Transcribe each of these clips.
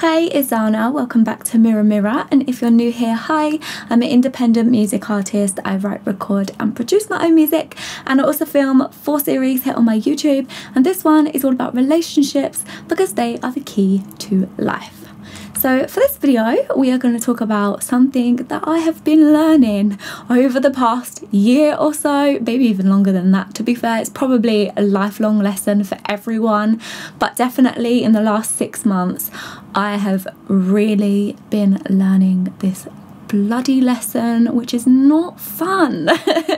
Hey, it's Xana. Welcome back to Mirror Mirror. And if you're new here, hi, I'm an independent music artist. I write, record, and produce my own music. And I also film four series here on my YouTube. And this one is all about relationships because they are the key to life. So for this video, we are going to talk about something that I have been learning over the past year or so, maybe even longer than that. To be fair, it's probably a lifelong lesson for everyone, but definitely in the last six months, I have really been learning this bloody lesson, which is not fun.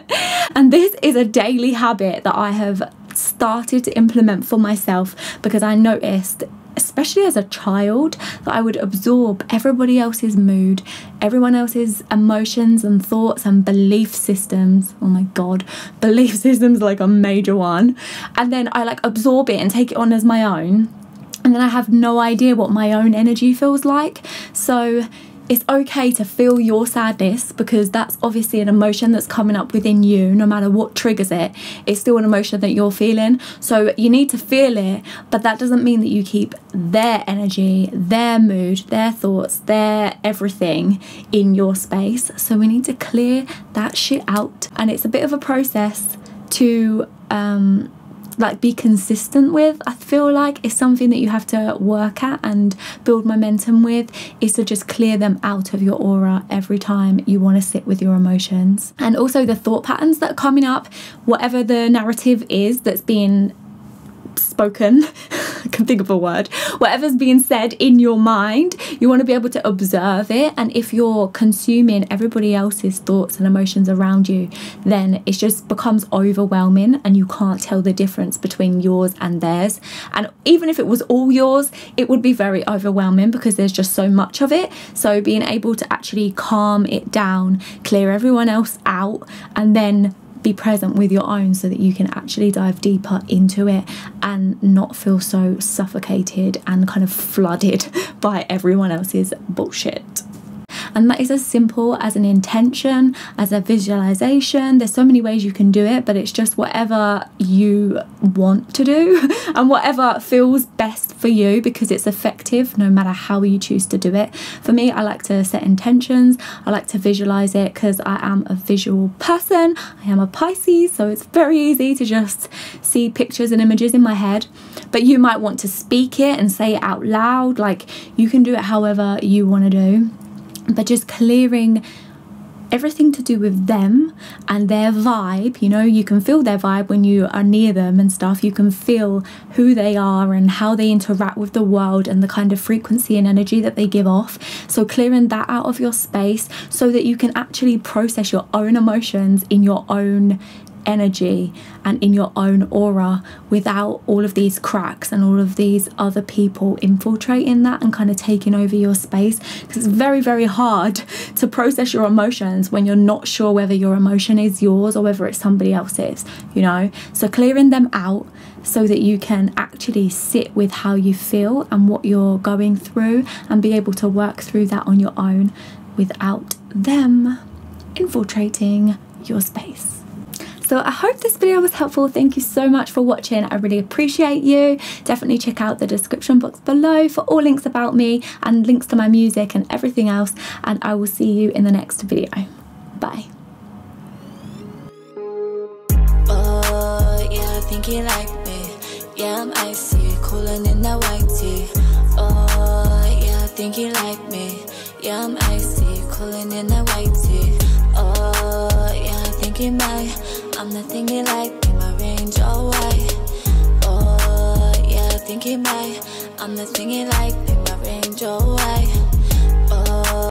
and this is a daily habit that I have started to implement for myself because I noticed especially as a child, that I would absorb everybody else's mood, everyone else's emotions and thoughts and belief systems. Oh my god, belief systems like a major one. And then I like absorb it and take it on as my own. And then I have no idea what my own energy feels like. So it's okay to feel your sadness because that's obviously an emotion that's coming up within you no matter what triggers it. It's still an emotion that you're feeling. So you need to feel it but that doesn't mean that you keep their energy their mood their thoughts their everything in your space. So we need to clear that shit out. And it's a bit of a process to um like be consistent with. I feel like it's something that you have to work at and build momentum with is to just clear them out of your aura every time you want to sit with your emotions. And also the thought patterns that are coming up whatever the narrative is that's being spoken, I can think of a word, whatever's being said in your mind, you want to be able to observe it. And if you're consuming everybody else's thoughts and emotions around you, then it just becomes overwhelming and you can't tell the difference between yours and theirs. And even if it was all yours, it would be very overwhelming because there's just so much of it. So being able to actually calm it down, clear everyone else out, and then be present with your own so that you can actually dive deeper into it and not feel so suffocated and kind of flooded by everyone else's bullshit. And that is as simple as an intention, as a visualization. There's so many ways you can do it, but it's just whatever you want to do and whatever feels best for you because it's effective no matter how you choose to do it. For me, I like to set intentions, I like to visualize it because I am a visual person. I am a Pisces, so it's very easy to just see pictures and images in my head. But you might want to speak it and say it out loud. Like you can do it however you want to do but just clearing everything to do with them and their vibe. You know, you can feel their vibe when you are near them and stuff. You can feel who they are and how they interact with the world and the kind of frequency and energy that they give off. So, clearing that out of your space so that you can actually process your own emotions in your own energy and in your own aura without all of these cracks and all of these other people infiltrating that and kind of taking over your space. Because it's very very hard to process your emotions when you're not sure whether your emotion is yours or whether it's somebody else's you know? So clearing them out so that you can actually sit with how you feel and what you're going through and be able to work through that on your own without them infiltrating your space so I hope this video was helpful. Thank you so much for watching. I really appreciate you. Definitely check out the description box below for all links about me and links to my music and everything else. And I will see you in the next video. Bye. Oh, yeah, I'm icy, cooling in that white tee. Oh, yeah, I think like me. Yeah, I'm icy, cooling in that white tee. Oh, yeah, I think oh, might. I'm thing you like, be my range, all white. Oh, yeah, I think he might. I'm thing you like, be my range, all white.